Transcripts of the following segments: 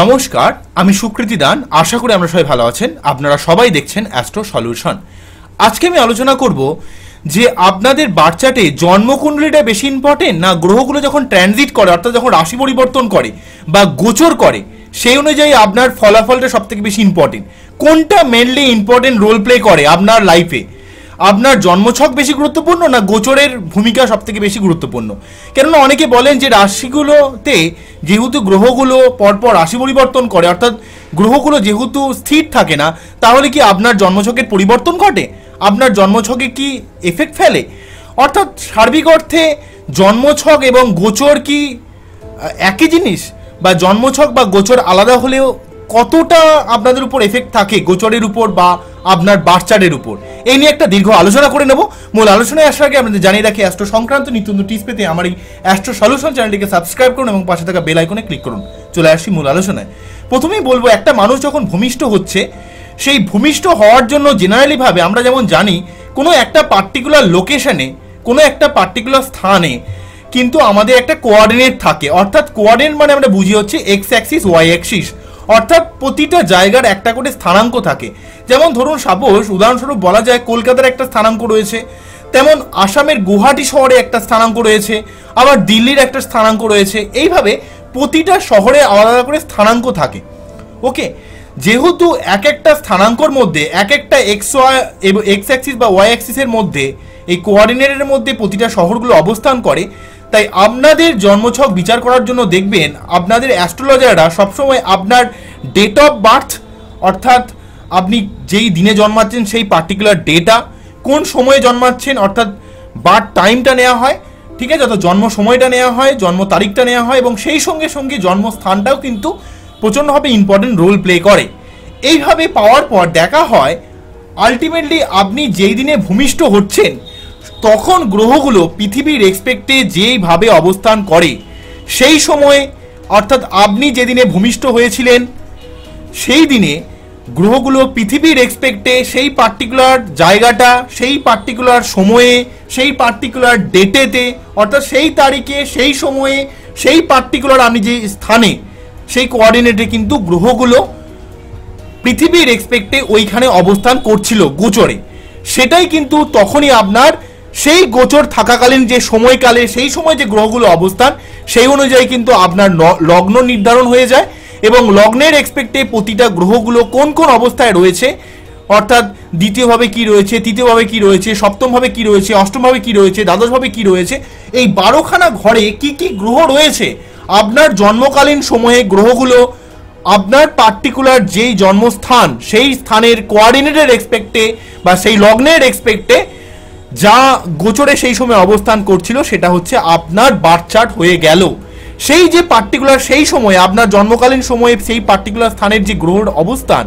নমস্কার, আমি সুকৃতি দান। আশা করি আমরা সবাই ভালো আছেন। আপনারা সবাই দেখছেন অ্যাস্ট্রো সলিউশন আজকে আমি আলোচনা করব যে আপনাদের বাচ্চাটে জন্মকুণ্ডলীটা বেশি ইম্পর্টেন্ট না গ্রহগুলো যখন ট্রানজিট করে, অর্থাৎ যখন রাশি পরিবর্তন করে বা গোচর করে, সেই অনুযায়ী আপনার ফলাফলটা সব থেকে বেশি ইম্পর্টেন্ট কোনটা মেনলি ইম্পর্টেন্ট রোল প্লে করে আপনার লাইফে আপনার জন্মছক বেশি গুরুত্বপূর্ণ না গোচরের ভূমিকা সব থেকে বেশি গুরুত্বপূর্ণ? কেননা অনেকে বলেন যে রাশিগুলোতে যেহেতু গ্রহগুলো পরপর রাশি পরিবর্তন করে, অর্থাৎ গ্রহগুলো যেহেতু স্থির থাকে না, তাহলে কি আপনার জন্মছকের পরিবর্তন ঘটে? আপনার জন্মছকে কি এফেক্ট ফেলে? অর্থাৎ সার্বিক অর্থে জন্মছক এবং গোচর কি একই জিনিস? বা জন্মছক বা গোচর আলাদা হলেও কতটা আপনাদের উপর এফেক্ট থাকে গোচরের উপর বা আপনার বাচ্চাদের উপর। এই নিয়ে একটা দীর্ঘ আলোচনা করে নেব। মূল আলোচনায় আসার আগে আপনাদের জানিয়ে রাখি অ্যাস্ট্রো সংক্রান্ত নিত্য টিপস পেতে আমার এই অ্যাস্ট্রো সলিউশন চ্যানেলটিকে সাবস্ক্রাইব করুন এবং পাশে থাকা বেল আইকনে ক্লিক করুন। চলে আসি মূল আলোচনায়। প্রথমেই বলব, একটা মানুষ যখন ভূমিষ্ঠ হচ্ছে, সেই ভূমিষ্ঠ হওয়ার জন্য জেনারেলিভাবে আমরা যেমন জানি, কোনো একটা পার্টিকুলার লোকেশনে কোনো একটা পার্টিকুলার স্থানে কিন্তু আমাদের একটা কোঅর্ডিনেট থাকে। অর্থাৎ কোঅর্ডিনেট মানে আমরা বুঝি হচ্ছে এক্স অ্যাক্সিস ওয়াই অ্যাক্সিস অর্থাৎ প্রতিটা জায়গার একটা করে স্থানাঙ্ক থাকে। যেমন ধরুন সাপোজ, উদাহরণস্বরূপ বলা যায় কলকাতার একটা স্থানাঙ্ক রয়েছে, তেমন আসামের গুয়াহাটি শহরে একটা স্থানাঙ্ক রয়েছে, আবার দিল্লির একটা স্থানাঙ্ক রয়েছে। এইভাবে প্রতিটা শহরে আলাদা করে স্থানাঙ্ক থাকে। ওকে? যেহেতু এক একটা স্থানাঙ্কর মধ্যে এক একটা এক্স ওয়াই এক্স অ্যাক্সিস বা ওয়াই অ্যাক্সিসের মধ্যে, এই কোঅর্ডিনেটের মধ্যে প্রতিটা শহরগুলো অবস্থান করে তাই আপনাদের জন্মছক বিচার করার জন্য দেখবেন আপনাদের অ্যাস্ট্রোলজাররা সবসময় আপনার ডেট অফ বার্থ অর্থাৎ আপনি যেই দিনে জন্মাচ্ছেন সেই পার্টিকুলার ডেটা কোন সময়ে জন্মাচ্ছেন, অর্থাৎ বার্থ টাইমটা নেওয়া হয়, ঠিক আছে? অর্থাৎ জন্ম সময়টা নেওয়া হয়, জন্ম তারিখটা নেওয়া হয়, এবং সেই সঙ্গে সঙ্গে জন্মস্থানটাও কিন্তু প্রচণ্ডভাবে ইম্পর্টেন্ট রোল প্লে করে। এইভাবে পাওয়ার পর দেখা হয় আলটিমেটলি আপনি যেই দিনে ভূমিষ্ঠ হচ্ছেন তখন গ্রহগুলো পৃথিবীর এক্সপেক্টে যেইভাবে অবস্থান করে, সেই সময়ে, অর্থাৎ আপনি যেদিনে ভূমিষ্ঠ হয়েছিলেন, সেই দিনে গ্রহগুলো পৃথিবীর এক্সপেক্টে সেই পার্টিকুলার জায়গাটা, সেই পার্টিকুলার সময়ে, সেই পার্টিকুলার ডেটেতে অর্থাৎ সেই তারিখে, সেই সময়ে, সেই পার্টিকুলার আমি যে স্থানে, সেই কোঅর্ডিনেটে কিন্তু গ্রহগুলো পৃথিবীর এক্সপেক্টে ওইখানে অবস্থান করছিল, গোচরে। সেটাই কিন্তু তখনই আপনার সেই গোচর থাকাকালীন যে সময়কালে, সেই সময় যে গ্রহগুলো অবস্থান, সেই অনুযায়ী কিন্তু আপনার লগ্ন নির্ধারণ হয়ে যায় এবং লগ্নের এক্সপেক্টে প্রতিটা গ্রহগুলো কোন কোন অবস্থায় রয়েছে, অর্থাৎ দ্বিতীয়ভাবে কি রয়েছে, তৃতীয়ভাবে কি রয়েছে, সপ্তমভাবে কি রয়েছে, অষ্টমভাবে কি রয়েছে, দ্বাদশভাবে কি রয়েছে, এই বারোখানা ঘরে কি কি গ্রহ রয়েছে, আপনার জন্মকালীন সময়ে গ্রহগুলো, আপনার পার্টিকুলার যেই জন্মস্থান, সেই স্থানের কোঅর্ডিনেটের এক্সপেক্টে বা সেই লগ্নের এক্সপেক্টে যা গোচরে সেই সময় অবস্থান করছিল সেটা হচ্ছে আপনার বার্থ চার্ট হয়ে গেল। সেই যে পার্টিকুলার সেই সময়ে, আপনার জন্মকালীন সময়ে সেই পার্টিকুলার স্থানের যে গ্রহর অবস্থান,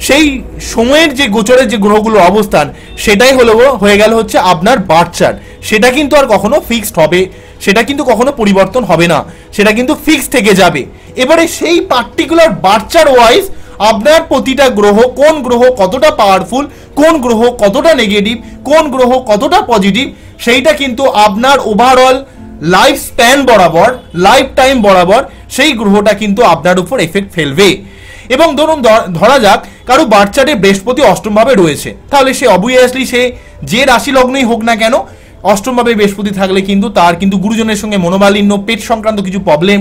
সেই সময়ের যে গোচরের যে গ্রহগুলোর অবস্থান, সেটাই হলো হয়ে গেল হচ্ছে আপনার বার্থ চার্ট। সেটা কিন্তু আর কখনো ফিক্সড হবে, সেটা কিন্তু কখনো পরিবর্তন হবে না, সেটা কিন্তু ফিক্স থেকে যাবে। এবারে সেই পার্টিকুলার বার্চার ওয়াইজ আপনার প্রতিটা গ্রহ কোন গ্রহ কতটা পাওয়ারফুল কোন গ্রহ কতটা নেগেটিভ কোন গ্রহ কতটা পজিটিভ সেইটা কিন্তু আপনার ওভারঅল লাইফ স্প্যান বরাবর লাইফ টাইম বরাবর সেই গ্রহটা কিন্তু আপনার উপর এফেক্ট ফেলবে। এবং ধরুন ধরা যাক, কারও বাচ্চাটে বৃহস্পতি অষ্টমভাবে রয়েছে, তাহলে সে অবভিয়াসলি সে যে রাশি লগ্নই হোক না কেন, অষ্টমভাবে বৃহস্পতি থাকলে কিন্তু তার কিন্তু গুরুজনের সঙ্গে মনোমালিন্য, পেট সংক্রান্ত কিছু প্রবলেম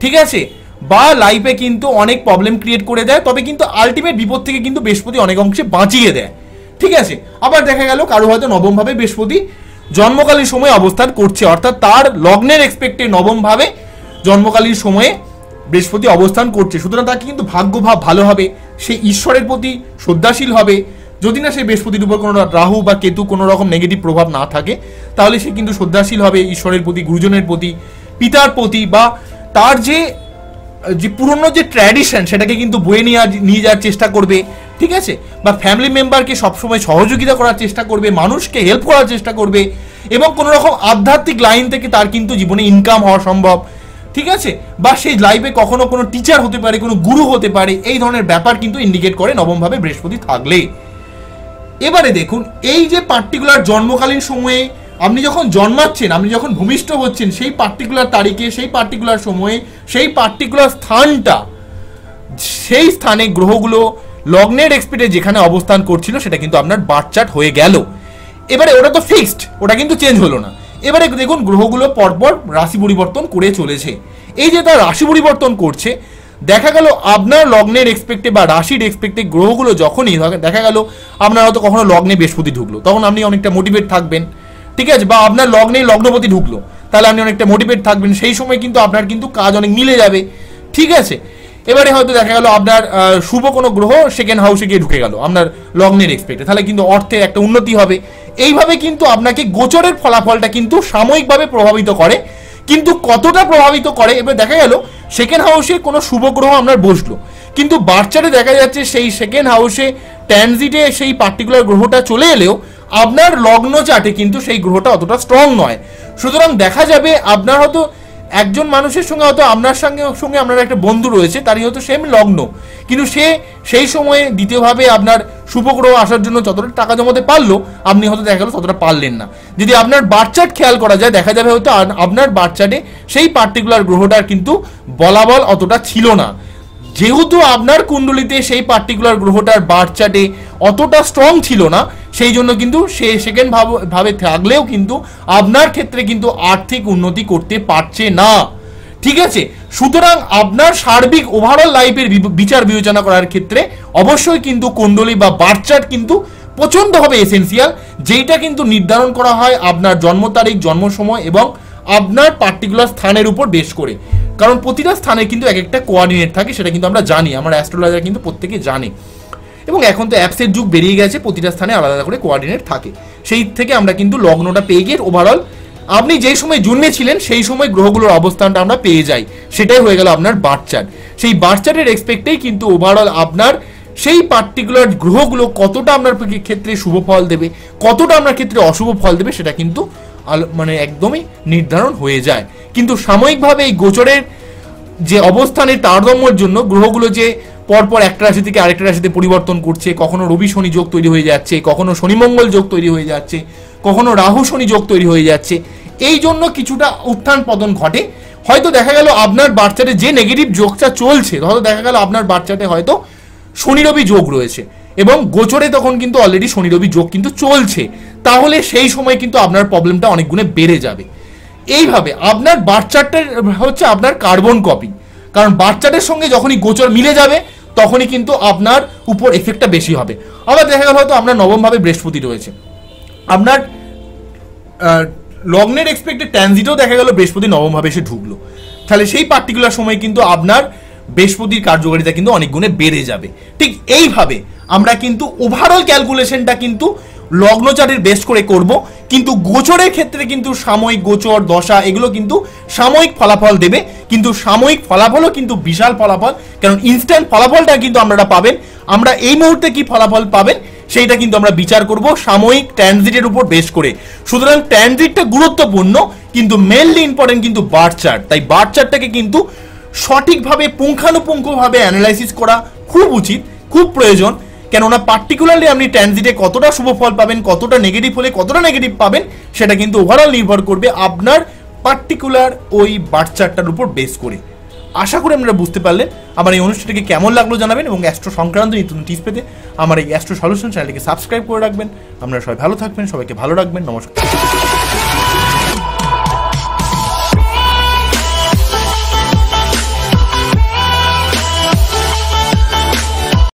ঠিক আছে? বা লাইফে কিন্তু অনেক প্রবলেম ক্রিয়েট করে দেয়, তবে কিন্তু আলটিমেট বিপদ থেকে কিন্তু বৃহস্পতি অনেক অংশে বাঁচিয়ে দেয়। ঠিক আছে? আবার দেখা গেল কারও হয়তো নবমভাবে বৃহস্পতি জন্মকালীন সময়ে অবস্থান করছে, অর্থাৎ তার লগ্নের এক্সপেক্টে নবমভাবে জন্মকালীন সময়ে বৃহস্পতি অবস্থান করছে। সুতরাং তাকে কিন্তু ভাগ্যভাব ভালো হবে, সে ঈশ্বরের প্রতি শ্রদ্ধাশীল হবে। যদি না সে বৃহস্পতির উপর কোনো রাহু বা কেতু কোনো রকম নেগেটিভ প্রভাব না থাকে, তাহলে সে কিন্তু শ্রদ্ধাশীল হবে, ঈশ্বরের প্রতি, গুরুজনের প্রতি, পিতার প্রতি বা তার যে যে পুরনো যে ট্র্যাডিশন সেটাকে কিন্তু বয়ে নিয়ে নিয়ে যাওয়ার চেষ্টা করবে, ঠিক আছে? বা ফ্যামিলি মেম্বারকে সবসময় সহযোগিতা করার চেষ্টা করবে, মানুষকে হেল্প করার চেষ্টা করবে, এবং কোনো রকম আধ্যাত্মিক লাইন থেকে তার কিন্তু জীবনে ইনকাম হওয়া সম্ভব, ঠিক আছে? বা সেই লাইফে কখনো কোনো টিচার হতে পারে, কোনো গুরু হতে পারে, এই ধরনের ব্যাপার কিন্তু ইন্ডিকেট করে নবমভাবে বৃহস্পতি থাকলে। এবারে দেখুন, এই যে পার্টিকুলার জন্মকালীন সময়ে আপনি যখন জন্মাচ্ছেন, আপনি যখন ভূমিষ্ঠ হচ্ছেন, সেই পার্টিকুলার তারিখে, সেই পার্টিকুলার সময়ে, সেই পার্টিকুলার স্থানটা, সেই স্থানে গ্রহগুলো লগ্নের এক্সপেক্টে যেখানে অবস্থান করছিল, সেটা কিন্তু আপনার বার্থ চার্ট হয়ে গেল। এবারে ওটা তো ফিক্সড ওটা কিন্তু চেঞ্জ হলো না। এবারে দেখুন, গ্রহগুলো পরপর রাশি পরিবর্তন করে চলেছে। এই যে তার রাশি পরিবর্তন করছে, দেখা গেল আপনার লগ্নের এক্সপেক্টে বা রাশির এক্সপেক্টে গ্রহগুলো যখনই, দেখা গেল আপনার হয়তো কখনো লগ্নে বৃহস্পতি ঢুকলো, তখন আপনি অনেকটা মোটিভেট থাকবেন। ঠিক আছে, বা আপনার লগ্নে লগ্নপতি ঢুকলো। তাহলে আপনি অনেকটা মোটিভেট থাকবেন। সেই সময় কিন্তু আপনার কিন্তু কাজ অনেক মিলে যাবে। ঠিক আছে? এবারে হয়তো দেখা গেল আপনার শুভ কোনো গ্রহ সেকেন্ড হাউসে গিয়ে ঢুকে গেল, আপনার লগ্নের এক্সপেক্টে তাহলে কিন্তু অর্থের একটা উন্নতি হবে। এইভাবে কিন্তু আপনাকে গোচরের ফলাফলটা কিন্তু সাময়িকভাবে প্রভাবিত করে। কিন্তু কতটা প্রভাবিত করে? এবার দেখা গেল সেকেন্ড হাউসে কোনো শুভ গ্রহ আপনার বসল। কিন্তু বার্চারে দেখা যাচ্ছে সেই সেকেন্ড হাউসে ট্যানজিটে সেই পার্টিকুলার গ্রহটা চলে এলেও আপনার লগ্ন চার্টে কিন্তু সেই গ্রহটা অতটা স্ট্রং নয়। সুতরাং দেখা যাবে আপনার হয়তো একজন মানুষের সঙ্গে হয়তো আপনার সঙ্গে সঙ্গে আপনার একটা বন্ধু রয়েছে, তারই হয়তো সেম লগ্ন। কিন্তু সে সেই সময়ে দ্বিতীয়ভাবে আপনার শুভগ্রহ আসার জন্য যতটা টাকা জমাতে পারল, আপনি হয়তো দেখা গেলো ততটা পারলেন না। যদি আপনার বার্চার্ট খেয়াল করা যায়, দেখা যাবে হয়তো আপনার বার্চার্টে সেই পার্টিকুলার গ্রহটার কিন্তু বলাবল অতটা ছিল না। যেহেতু আপনার কুণ্ডলিতে সেই পার্টিকুলার গ্রহটার বার্থ চার্টে অতটা স্ট্রং ছিল না সেই জন্য কিন্তু সে সেকেন্ড ভাবে থাকলেও কিন্তু আপনার ক্ষেত্রে কিন্তু আর্থিক উন্নতি করতে পারছে না। ঠিক আছে? সুতরাং আপনার সার্বিক ওভারঅল লাইফের বিচার বিবেচনা করার ক্ষেত্রে অবশ্যই কিন্তু কুণ্ডলী বা বার্থ চার্ট কিন্তু প্রচণ্ডভাবে এসেন্সিয়াল যেইটা কিন্তু নির্ধারণ করা হয় আপনার জন্ম তারিখ, জন্ম সময় এবং আপনার পার্টিকুলার স্থানের উপর বেশ করে। কারণ প্রতিটা স্থানে কিন্তু এক একটা কোয়ার্ডিনেট থাকে, সেটা কিন্তু আমরা জানি, আমরা অ্যাস্ট্রোলজার কিন্তু প্রত্যেকে জানে। এবং এখন তো অ্যাপসের যুগ বেরিয়ে গেছে, প্রতিটা স্থানে আলাদা করে কোয়ার্ডিনেট থাকে। সেই থেকে আমরা কিন্তু লগ্নটা পেয়ে গিয়ে ওভারঅল আপনি যেই সময় জন্মেছিলেন, সেই সময় গ্রহগুলোর অবস্থানটা আমরা পেয়ে যাই। সেটাই হয়ে গেল আপনার বার্থ চার্ট সেই বার্থ চার্টের এক্সপেক্টেই কিন্তু ওভারঅল আপনার সেই পার্টিকুলার গ্রহগুলো কতটা আপনার ক্ষেত্রে শুভ ফল দেবে, কতটা আপনার ক্ষেত্রে অশুভ ফল দেবে, সেটা কিন্তু মানে একদমই নির্ধারণ হয়ে যায়। কিন্তু সাময়িকভাবে এই গোচরের যে অবস্থানের তারতম্যের জন্য গ্রহগুলো যে পরপর একটা রাশি থেকে আরেকটা রাশিতে পরিবর্তন করছে, কখনো রবি শনি যোগ তৈরি হয়ে যাচ্ছে, কখনো শনি মঙ্গল যোগ তৈরি হয়ে যাচ্ছে, কখনো রাহু শনি যোগ তৈরি হয়ে যাচ্ছে। এই জন্য কিছুটা উত্থান পতন ঘটে। হয়তো দেখা গেল আপনার বাচ্চাতে যে নেগেটিভ যোগটা চলছে, হয়তো দেখা গেল আপনার বাচ্চাতে হয়তো শনি রবি যোগ রয়েছে এবং গোচরে তখন কিন্তু অলরেডি শনি রবি যোগ কিন্তু চলছে। তাহলে সেই সময় কিন্তু আপনার প্রবলেমটা অনেক গুণে বেড়ে যাবে। এইভাবে আপনার বাচ্চাটার হচ্ছে আপনার কার্বন কপি কারণ বাচ্চাদের সঙ্গে যখনই গোচর মিলে যাবে তখনই কিন্তু আপনার উপর এফেক্টটা বেশি হবে। আবার দেখা গেল হয়তো আপনার নবমভাবে বৃহস্পতি রয়েছে। আপনার লগ্নের এক্সপেক্টেড ট্রানজিটও দেখা গেল বৃহস্পতি নবমভাবে এসে ঢুকলো। তাহলে সেই পার্টিকুলার সময় কিন্তু আপনার বৃহস্পতির কার্যকারিতা কিন্তু অনেক গুণে বেড়ে যাবে। ঠিক এইভাবে আমরা কিন্তু ওভারঅল ক্যালকুলেশনটা কিন্তু লগ্নচারের বেস্ট করে করব। কিন্তু গোচরের ক্ষেত্রে কিন্তু সাময়িক গোচর, দশা, এগুলো কিন্তু সাময়িক ফলাফল দেবে। কিন্তু সাময়িক ফলাফলও কিন্তু বিশাল ফলাফল। কারণ ইনস্ট্যান্ট ফলাফলটা কিন্তু আপনারা পাবেন। আমরা এই মুহূর্তে কি ফলাফল পাবেন, সেইটা কিন্তু আমরা বিচার করব সাময়িক ট্রানজিটের উপর বেশ করে। সুতরাং ট্রানজিটটা গুরুত্বপূর্ণ, কিন্তু মেনলি ইম্পর্টেন্ট কিন্তু বার চার্ট তাই বার চার্টটাকে কিন্তু সঠিকভাবে পুঙ্খানুপুঙ্খভাবে অ্যানালাইসিস করা খুব উচিত, খুব প্রয়োজন। কেননা পার্টিকুলারলি আপনি ট্রানজিটে কতটা শুভ ফল পাবেন, কতটা নেগেটিভ হলে কতটা নেগেটিভ পাবেন, সেটা কিন্তু ওভারঅল নির্ভর করবে আপনার পার্টিকুলার ওই বার চার্টটার উপর বেস করে। আশা করি আপনারা বুঝতে পারলেন। আমার এই অনুষ্ঠানটিকে কেমন লাগল জানাবেন এবং অ্যাস্ট্রো সংক্রান্ত নিত্য টিপস পেতে আমার এই অ্যাস্ট্রো সলিউশন চ্যানেলটিকে সাবস্ক্রাইব করে রাখবেন। আপনারা সবাই ভালো থাকবেন, সবাইকে ভালো রাখবেন। নমস্কার।